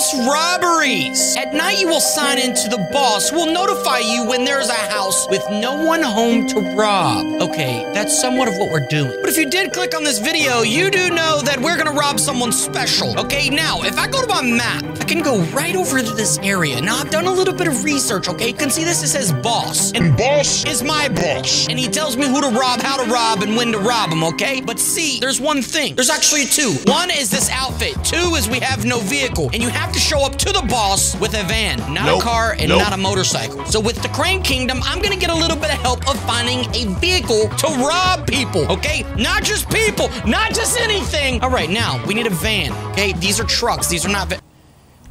house robberies. At night, you will sign in to the boss who will notify you when there's a house with no one home to rob. Okay, that's somewhat of what we're doing. But if you did click on this video, you do know that we're gonna rob someone special. Okay, now, if I go to my map, I can go right over to this area. Now, I've done a little bit of research, okay? You can see this, it says boss. And boss is my boss. And he tells me who to rob, how to rob, and when to rob him, okay? But see, there's one thing. There's actually two. One is this outfit. Two is we have no vehicle. And you have to show up to the boss with a van, not Nope. a car and Nope. not a motorcycle. So with the Crane Kingdom, I'm gonna get a little bit of help of finding a vehicle to rob people, okay? Not just people, not just anything. All right, now we need a van, okay? These are trucks. These are not.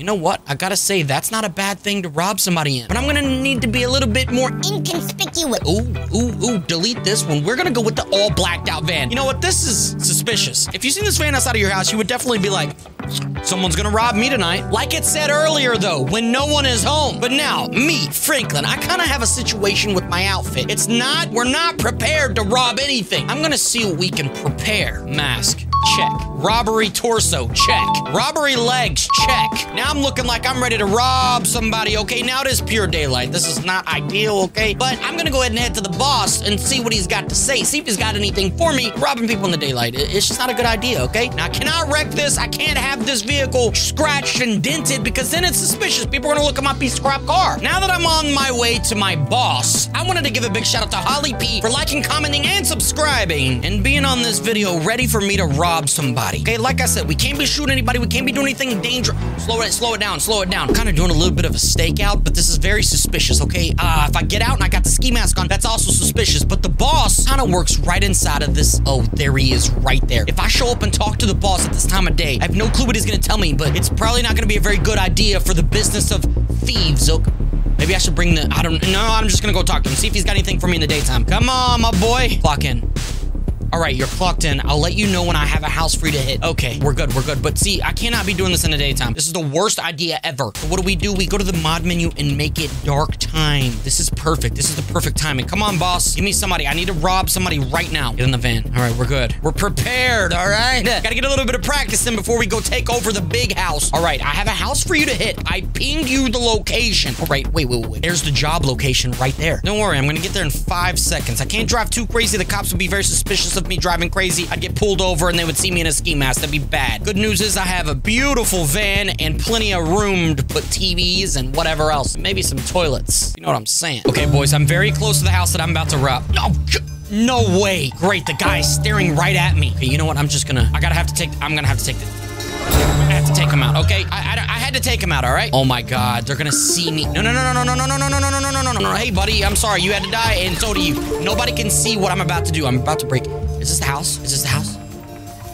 You know what? I gotta say, that's not a bad thing to rob somebody in. But I'm gonna need to be a little bit more Inconspicuous. Ooh, ooh, ooh, delete this one. We're gonna go with the all blacked out van. You know what? This is suspicious. If you seen this van outside of your house, you would definitely be like, someone's gonna rob me tonight. Like it said earlier, though, when no one is home. But now, me, Franklin, I kinda have a situation with my outfit. It's not, we're not prepared to rob anything. I'm gonna see what we can prepare. Mask. Check. Robbery torso, check. Robbery legs, check. Now I'm looking like I'm ready to rob somebody, okay? Now it is pure daylight. This is not ideal, okay? But I'm gonna go ahead and head to the boss and see what he's got to say. See if he's got anything for me. Robbing people in the daylight, it- it's just not a good idea, okay? Now I cannot wreck this. I can't have this vehicle scratched and dented because then it's suspicious. People are gonna look at my piece of crap car. Now that I'm on my way to my boss, I wanted to give a big shout out to Holly P for liking, commenting, and subscribing and being on this video ready for me to rob somebody. Okay, like I said, we can't be shooting anybody. We can't be doing anything dangerous. Slow it, slow it down, slow it down. I'm kind of doing a little bit of a stakeout, but this is very suspicious, okay? Uh, if I get out and I got the ski mask on, that's also suspicious. But the boss kind of works right inside of this. Oh, there he is right there. If I show up and talk to the boss at this time of day, I have no clue what he's gonna tell me, but it's probably not gonna be a very good idea for the business of thieves, okay? Maybe I should bring the. I don't. No, I'm just gonna go talk to him. See if he's got anything for me in the daytime. Come on, my boy. Clock in. All right, you're clocked in. I'll let you know when I have a house free to hit. Okay, we're good, we're good. But see, I cannot be doing this in the daytime. This is the worst idea ever. So what do we do? We go to the mod menu and make it dark time. This is perfect. This is the perfect timing. Come on, boss. Give me somebody. I need to rob somebody right now. Get in the van. All right, we're good. We're prepared, all right? Gotta get a little bit of practice in before we go take over the big house. All right, I have a house for you to hit. I pinged you the location. All right, wait, wait, wait, wait. There's the job location right there. Don't worry, I'm gonna get there in five seconds. I can't drive too crazy. The cops would be very suspicious of me driving crazy. I'd get pulled over and they would see me in a ski mask. That'd be bad. Good news is I have a beautiful van and plenty of room to put TVs and whatever else. Maybe some toilets. You know what I'm saying? Okay, boys, I'm very close to the house that I'm about to rob. No, no way. Great, the guy's staring right at me. Okay, you know what? I'm just gonna, I gotta have to take, I'm gonna have to take this. I have to take him out, okay? I, I, I had to take him out, all right? Oh my God, they're gonna see me. No, no, no, no, no, no, no, no, no, no, no, no, no, no, no, no. Hey, buddy, I'm sorry. You had to die, and so do you. Nobody can see what I'm about to do. I'm about to break. House? Is this the house?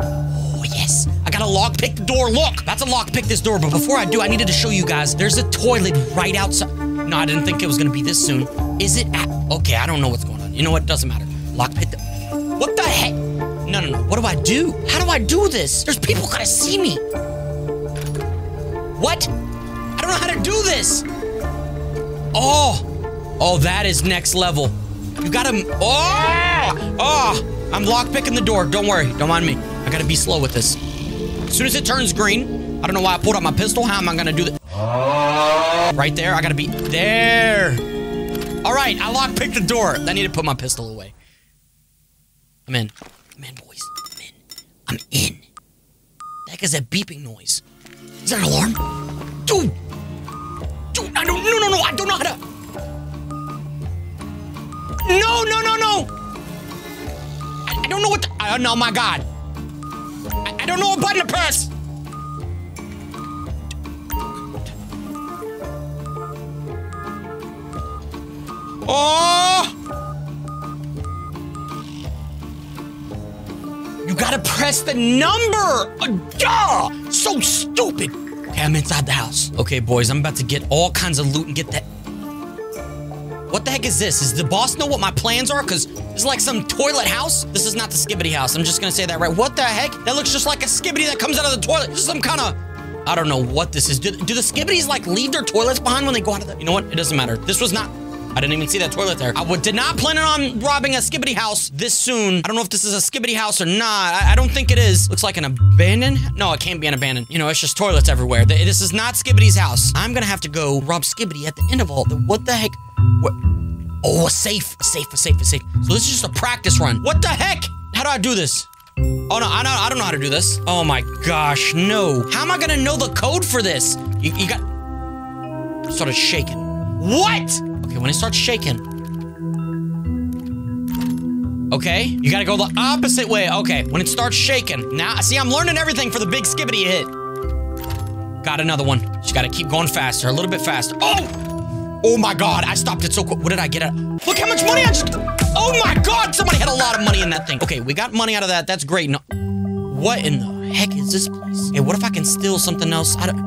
Oh, yes. I gotta lock pick the door. Look, that's a lock pick this door. But before I do, I needed to show you guys. There's a toilet right outside. No, I didn't think it was gonna be this soon. Is it at? Okay, I don't know what's going on. You know what? Doesn't matter. Lock pick the. What the heck? No, no, no. What do I do? How do I do this? There's people gonna see me. What? I don't know how to do this. Oh. Oh, that is next level. You gotta. Oh! Oh! I'm lockpicking the door. Don't worry. Don't mind me. I gotta be slow with this. As soon as it turns green, I don't know why I pulled out my pistol. How am I gonna do that? Right there. I gotta be there. All right. I lockpicked the door. I need to put my pistol away. I'm in. I'm in, boys. I'm in. I'm in. The heck is that beeping noise? Is that an alarm? Dude! Dude, I don't, no, no, no, I don't know how to. No, no, no, no! Don't know what the, I don't my God. I, I don't know what button to press. Oh! You gotta press the number! Uh, duh! So stupid! Okay, I'm inside the house. Okay, boys, I'm about to get all kinds of loot and get that. What the heck is this? Does the boss know what my plans are? Because this is like some toilet house. This is not the skibidi house. I'm just gonna say that right. What the heck? That looks just like a skibidi that comes out of the toilet. Is some kind of. I don't know what this is. Do, do the skibidis like leave their toilets behind when they go out of the. You know what? It doesn't matter. This was not. I didn't even see that toilet there. I did not plan on robbing a skibidi house this soon. I don't know if this is a skibidi house or not. I, I don't think it is. Looks like an abandoned. No, it can't be an abandoned. You know, it's just toilets everywhere. Th- This is not Skibidi's house. I'm gonna have to go rob Skibidi at the end of all. The, what the heck? What? Oh, a safe, a safe, a safe, a safe. So this is just a practice run. What the heck? How do I do this? Oh no, I don't, I don't know how to do this. Oh my gosh, no. How am I gonna know the code for this? You, you got. It started shaking. What? Okay, when it starts shaking. Okay, you gotta go the opposite way. Okay, when it starts shaking. Now, see, I'm learning everything for the big skibidi hit. Got another one. Just gotta keep going faster, a little bit faster. Oh! Oh my god, I stopped it so quick. What did I get? Look how much money I just. Oh my god, somebody had a lot of money in that thing. Okay, we got money out of that. That's great. No. What in the heck is this place? Hey, what if I can steal something else? I don't.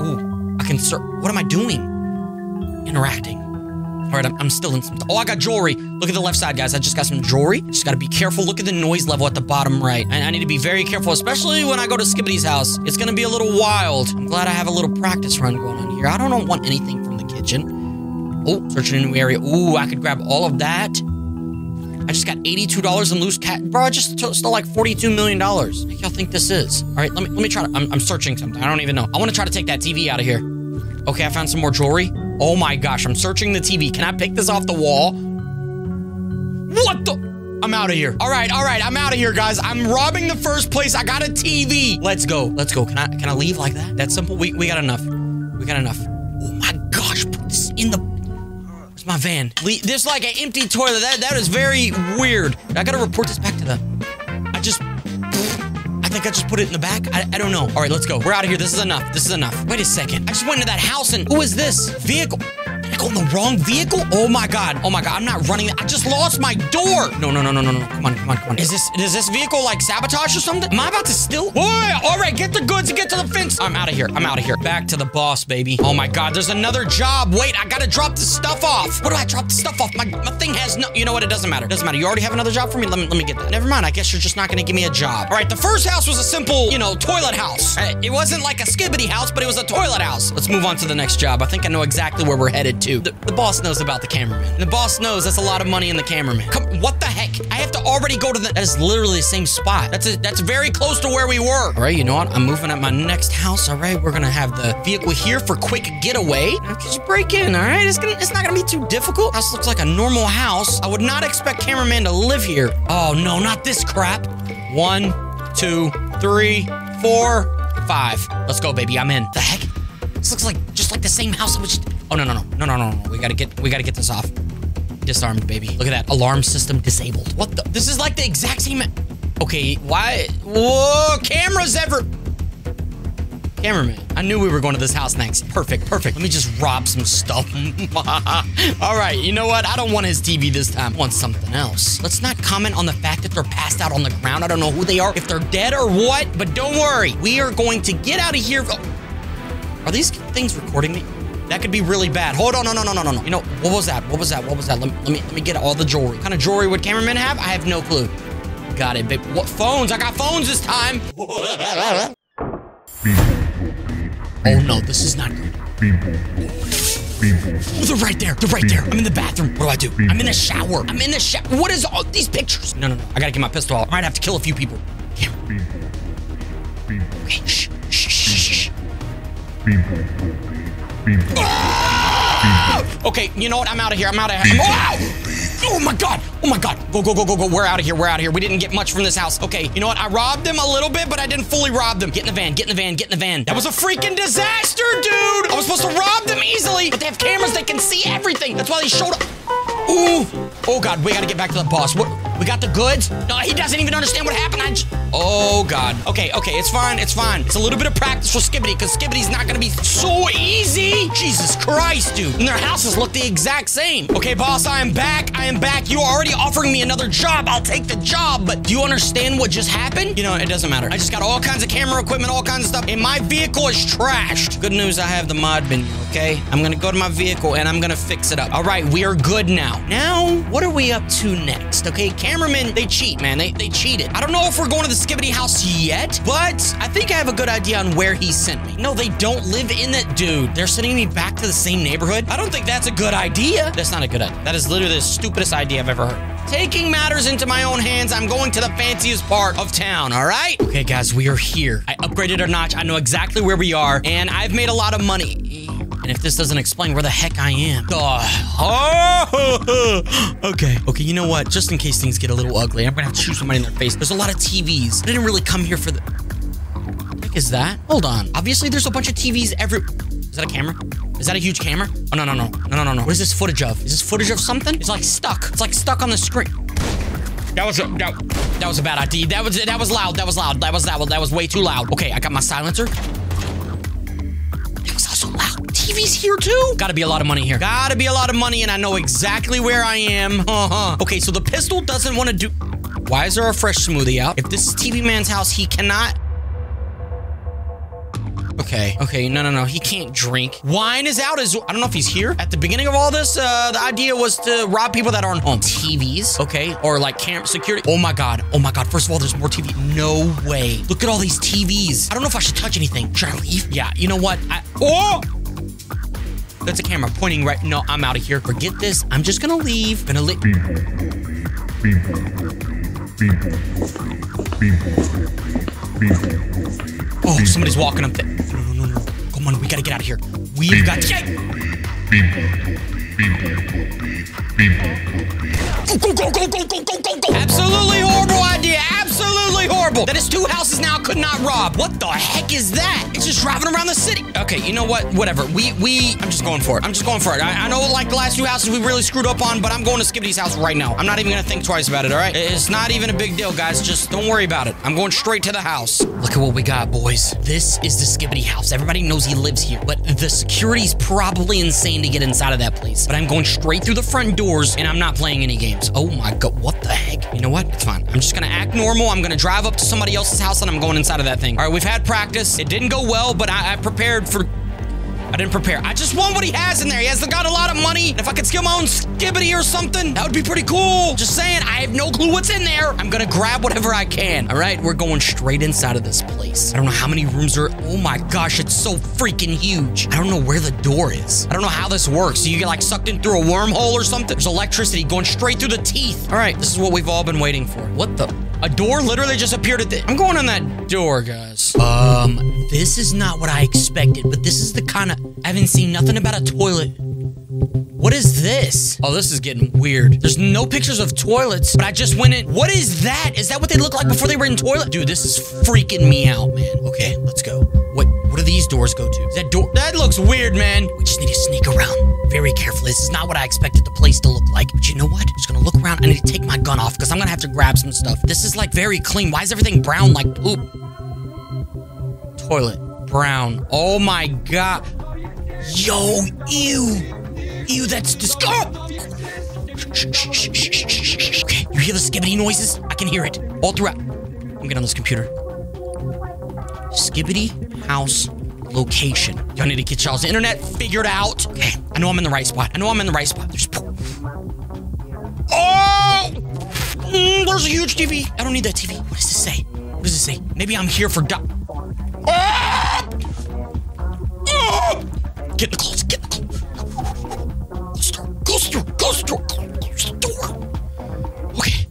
Ooh, I can. What am I doing? Interacting. All right, I'm, I'm still in some. Oh, I got jewelry. Look at the left side, guys. I just got some jewelry. Just gotta be careful. Look at the noise level at the bottom right. I, I need to be very careful, especially when I go to Skibidi's house. It's gonna be a little wild. I'm glad I have a little practice run going on here. I don't want anything from the kitchen. Oh, searching a new area. Ooh, I could grab all of that. I just got $82 in loose cat. Bro, I just stole like $42 million. Y'all think this is? All right, let me let me try to. I'm, I'm searching something. I don't even know. I want to try to take that TV out of here. Okay, I found some more jewelry. Oh my gosh, I'm searching the TV. Can I pick this off the wall? What the? I'm out of here. All right, all right, I'm out of here, guys. I'm robbing the first place. I got a TV. Let's go. Let's go. Can I can I leave like that? That's simple. We we got enough. We got enough. Oh my gosh, put this in the Where's my van? Le- There's like an empty toilet. That that is very weird. I gotta report this back to the. I think I just put it in the back. I, I don't know. All right, let's go. We're out of here. This is enough. This is enough. Wait a second. I just went into that house and who is this vehicle? In the wrong vehicle? Oh my god. Oh my god. I'm not running. I just lost my door. No, no, no, no, no, no. Come on, come on, come on. Is this is this vehicle like sabotage or something? Am I about to steal? Boy, all right. Get the goods and get to the fence. I'm out of here. I'm out of here. Back to the boss, baby. Oh my god. There's another job. Wait, I gotta drop the stuff off. What do I drop the stuff off? My, my thing has no. You know what? It doesn't matter. It doesn't matter. You already have another job for me. Let me let me get that. Never mind. I guess you're just not gonna give me a job. All right. The first house was a simple, you know, toilet house. It wasn't like a skibidi house, but it was a toilet house. Let's move on to the next job. I think I know exactly where we're headed to. The, the boss knows about the cameraman. The boss knows that's a lot of money in the cameraman. Come, what the heck? I have to already go to the. That is literally the same spot. That's a, that's very close to where we were. All right. You know what? I'm moving at my next house. All right. We're gonna have the vehicle here for quick getaway. Now Just break in. All right. It's gonna. It's not gonna be too difficult. House looks like a normal house. I would not expect cameraman to live here. Oh no, not this crap. One, two, three, four, five. Let's go, baby. I'm in. The heck? This looks like just like the same house just. Oh no no no no no no no. We gotta get we gotta get this off. Disarmed, baby. Look at that. Alarm system disabled. What the? This is like the exact same. Okay, why? Whoa, cameras ever. Cameraman, I knew we were going to this house next. Perfect, perfect. Let me just rob some stuff. All right, you know what? I don't want his TV this time. I want something else. Let's not comment on the fact that they're passed out on the ground. I don't know who they are, if they're dead or what, but don't worry. We are going to get out of here. Oh, Are these things recording me? That could be really bad. Hold on, no, no, no, no, no, no. You know, what was that? What was that? What was that? Let me, let me, let me get all the jewelry. What kind of jewelry would cameramen have? I have no clue. Got it, babe. What phones? I got phones this time. Oh, oh no, this is not good. Oh, they're right there. They're right there. I'm in the bathroom. What do I do? I'm in the shower. I'm in the shower. What is all these pictures? No, no, no. I gotta get my pistol out. I might have to kill a few people. Camera. Okay, shh, shh, shh. Okay, you know what? I'm out of here. I'm out of here. Oh my god! Oh my god! Go, go, go, go, go. We're out of here. We're out of here. We didn't get much from this house. Okay, you know what? I robbed them a little bit, but I didn't fully rob them. Get in the van. Get in the van. Get in the van. That was a freaking disaster, dude! I was supposed to rob them easily, but they have cameras. They can see everything. That's why they showed up. Ooh! Oh god, we gotta get back to the boss. What? We got the goods? No, he doesn't even understand what happened. I just... Oh god. Okay, okay, it's fine. It's fine. It's a little bit of practice for Skibidi, because Skibidi's not gonna be so easy. Jesus Christ, dude. And their houses look the exact same. Okay, boss, I am back. I am back. You are already offering me another job. I'll take the job. But do you understand what just happened? You know, it doesn't matter. I just got all kinds of camera equipment, all kinds of stuff, and my vehicle is trashed. Good news, I have the mod bin, okay? I'm gonna go to my vehicle and I'm gonna fix it up. All right, we are good now. Now, what are we up to next? Okay, cameramen, they cheat, man. They, they cheated. I don't know if we're going to the Skibidi house yet, but I think I have a good idea on where he sent me. No, they don't live in that dude. They're sending me back to the same neighborhood. I don't think that's a good idea. That's not a good idea. That is literally the stupidest idea I've ever heard. Taking matters into my own hands, I'm going to the fanciest part of town, all right? Okay, guys, we are here. I upgraded our notch. I know exactly where we are, and I've made a lot of money. And if this doesn't explain where the heck I am. Oh, okay. Okay, you know what? Just in case things get a little ugly, I'm gonna have to shoot somebody in their face. There's a lot of TVs. I didn't really come here for the... What the is that? Hold on. Obviously, there's a bunch of TVs every... Is that a camera? Is that a huge camera? Oh, no, no, no. No, no, no, no. What is this footage of? Is this footage of something? It's like stuck. It's like stuck on the screen. That was a that, that was a bad idea. That was that was loud. That was loud. That was that was that was way too loud. Okay, I got my silencer. TV's here too. Got to be a lot of money here. Got to be a lot of money, and I know exactly where I am. Uh-huh. Okay, so the pistol doesn't want to do. Why is there a fresh smoothie out? If this is TV Man's house, he cannot Okay, okay, no, no, no. He can't drink. Wine is out as I don't know if he's here. At the beginning of all this, uh, the idea was to rob people that aren't home. TVs, okay, or like camp security. Oh my god, oh my god. First of all, there's more TV. No way. Look at all these TVs. I don't know if I should touch anything. Should I leave? Yeah, you know what? I, oh! That's a camera pointing right. No, I'm out of here. Forget this. I'm just gonna leave. Gonna leave. Oh, somebody's walking up there. No, no, no, no. Come on, we gotta get out of here. We've got to get. Go, go, go. Absolutely horrible idea. Absolutely horrible. That is two houses now could not rob. What the heck is that? It's just driving around the city. Okay, you know what? Whatever. We, we, I'm just going for it. I'm just going for it. I, I know like the last two houses we really screwed up on, but I'm going to Skibidi's house right now. I'm not even gonna think twice about it, all right? It's not even a big deal, guys. Just don't worry about it. I'm going straight to the house. Look at what we got, boys. This is the Skibidi house. Everybody knows he lives here, but the security's probably insane to get inside of that place. But I'm going straight through the front doors, and I'm not playing any games. Oh my god, what the heck? You know what? It's fine. I'm just gonna act normal. I'm gonna drive up to somebody else's house, and I'm going inside of that thing. All right, we've had practice. It didn't go well, but I, I prepared for I didn't prepare. I just want what he has in there. He has got a lot of money. If I could steal my own skibidi or something, that would be pretty cool. Just saying, I have no clue what's in there. I'm gonna grab whatever I can. All right, we're going straight inside of this place. I don't know how many rooms are. Oh my gosh, it's so freaking huge. I don't know where the door is. I don't know how this works. You get like sucked in through a wormhole or something. There's electricity going straight through the teeth. All right, this is what we've all been waiting for. What the? A door literally just appeared at the. I'm going on that door, guys. Um, this is not what I expected, but this is the kind of. I haven't seen nothing about a toilet. What is this? Oh, this is getting weird. There's no pictures of toilets, but I just went in. What is that? Is that what they looked like before they were in toilet? Dude, this is freaking me out, man. Okay, let's go. What? What do these doors go to? That door? That looks weird, man. We just need to sneak around very carefully. This is not what I expected the place to look like. But you know what? I'm just gonna look around. I need to take my gun off because I'm gonna have to grab some stuff. This is like very clean. Why is everything brown like poop? Toilet. Brown. Oh my god. Yo, ew. Ew, that's disgusting. Oh! Okay, you hear the skibidi noises? I can hear it all throughout. I'm getting on this computer. Skibidi house location. Y'all need to get y'all's internet figured out. Okay, I know I'm in the right spot. I know I'm in the right spot. There's. Oh! Mm, there's a huge TV. I don't need that TV. What does this say? What does it say? Maybe I'm here for. Ah! Ah! Get in the closet. Get in the closet. Close the door. Close the door. Close the door. Okay.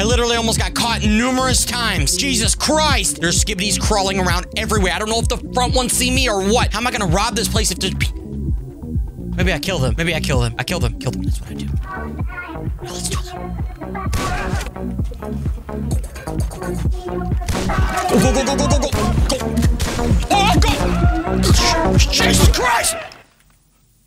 I literally almost got caught numerous times. Jesus Christ. There's skibidis crawling around everywhere. I don't know if the front ones see me or what. How am I gonna rob this place if there's... Maybe I kill them. Maybe I kill them. I kill them. Kill them. That's what I do. Now let's do that. Go, go, go, go, go, go, go, go. Oh, go! Jesus Christ!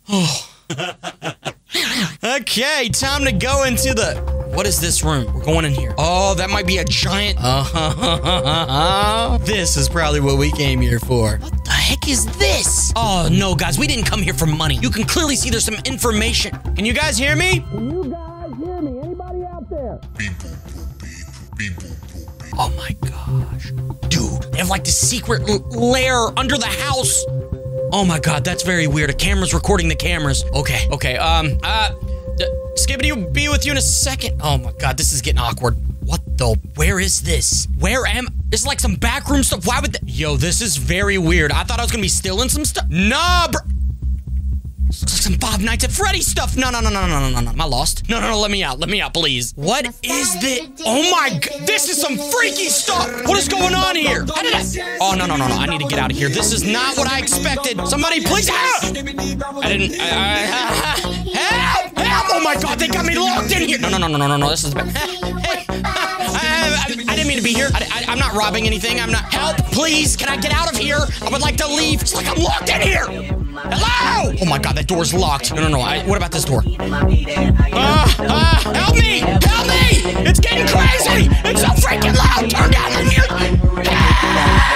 Oh. okay, time to go into the. What is this room? We're going in here. Oh, that might be a giant. Uh, this is probably what we came here for. What heck is this? Oh, no, guys, we didn't come here for money. You can clearly see there's some information. Can you guys hear me? Can you guys hear me? Anybody out there? Beep, boop, beep, beep, boop, Oh my gosh. Dude, they have like the secret l- lair under the house. Oh my god, that's very weird. A camera's recording the cameras. Okay, okay, um, uh, Uh, Skibidi will be with you in a second. Oh my god, this is getting awkward. The? Where is this? Where am? It's like some backroom stuff. Why would? The, Yo, this is very weird. I thought I was gonna be stealing some stuff. Nah, bro. Looks like some Five Nights at Freddy's stuff. No, no, no, no, no, no, no, no. Am I lost? No, no, no. Let me out. Let me out, please. What is this? Oh my god. This is some freaky stuff. What is going on here? How did I? Oh no, no, no, no. I need to get out of here. This is not what I expected. Somebody, please help! I didn't. I, I, help! Help! Oh my god, they got me locked in here. No, no, no, no, no, no. This is. I didn't mean to be here. I, am not robbing anything. I'm not. Help, please. Can I get out of here? I would like to leave. It's like I'm locked in here. Hello? Oh my god, that door's locked. No, no, no. I, what about this door? Uh, uh, help me! Help me! It's getting crazy! It's so freaking loud! Turn down the music! Ah!